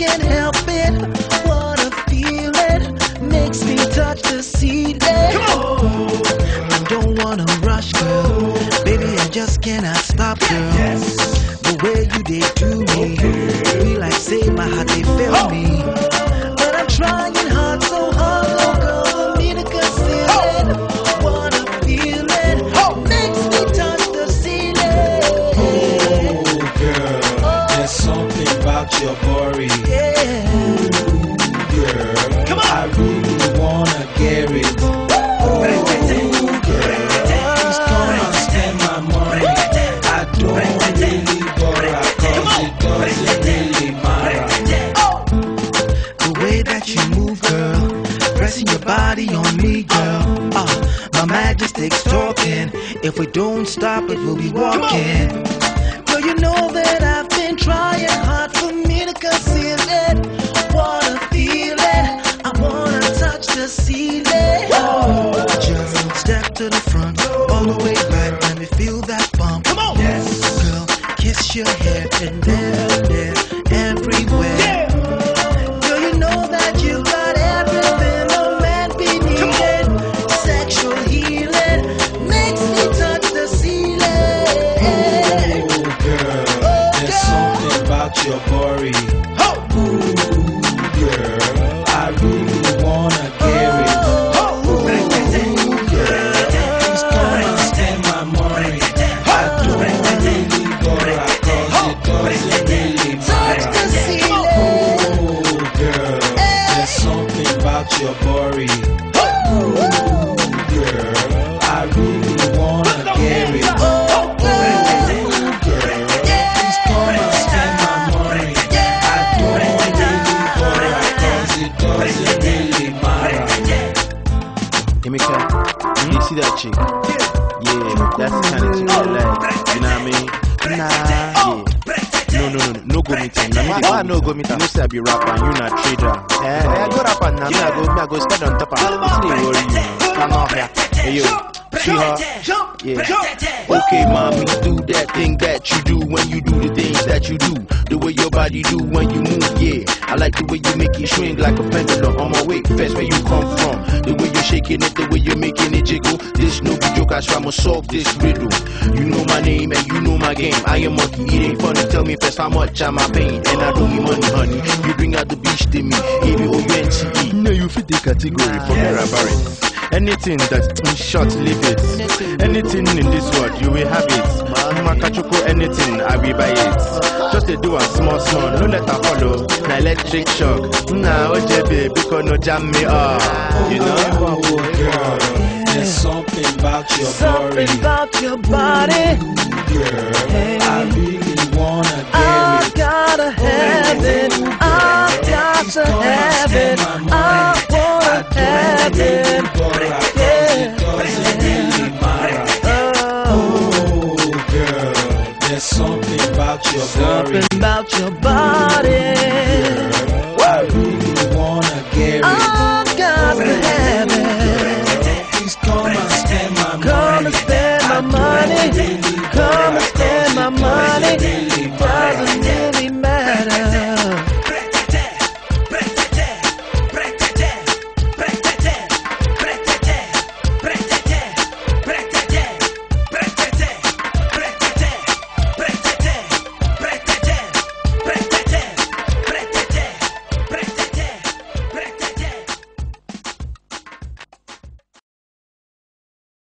can't help it. What a feeling makes me touch the seat. And I don't wanna rush, girl. Baby, I just cannot stop, girl. The way you did to me, feel like say my heart, they fail oh. me. On Oh. The way that you move, girl, pressing your body on me, girl. Ah, my majestic's talking. If we don't stop it, we'll be walking. Girl, you know that I've been trying hard for me to conceal it. Wanna feel it? I wanna touch the ceiling. Oh, just step to the front, all the way back. Let me feel your hair and there, something about your body. Ooh, girl, I really wanna get it. Oh, girl. Girl, please come and spend my money. I don't really bother, cause it doesn't really matter. Emeka, you see that chick? Yeah, that's the kind of chick I like. You know what I mean? Nah, go meet him. Why, why no go meet him? You say I be rapper, you not trader. Eh, eh, go rapper now. Me I go, me I go spend on top of the worry you? Come on here. Hey yo, see her? Yeah. Okay, mommy, do that thing that you do when you do the things that you do. The way your body do when you move, yeah. I like the way you make it swing like a pendulum. On my way, first where you come from. The way you're shaking it, the way you're making it jiggle. This no be joke, I try to solve this riddle. You know my name and you know my game. I am monkey, it ain't funny. Tell me first how much am I paying? And I don't need money, honey. You bring out the beach to me, A-B-O-U-N-T-E. No, you fit the category for Mera Barrett. Anything that's in short, leave it. Anything in this world, you will have it. Makachoko, anything, I will buy it. Just a do a small, small, no let her follow. Na electric shock. Nah, OJB, because no jam me up. You know? There's something about your something body. About your body. Ooh, girl, hey. I really wanna get I. Gotta have it. I gotta have it. I wanna have it. Oh. girl, there's something about your body. Girl, I really wanna get it. money.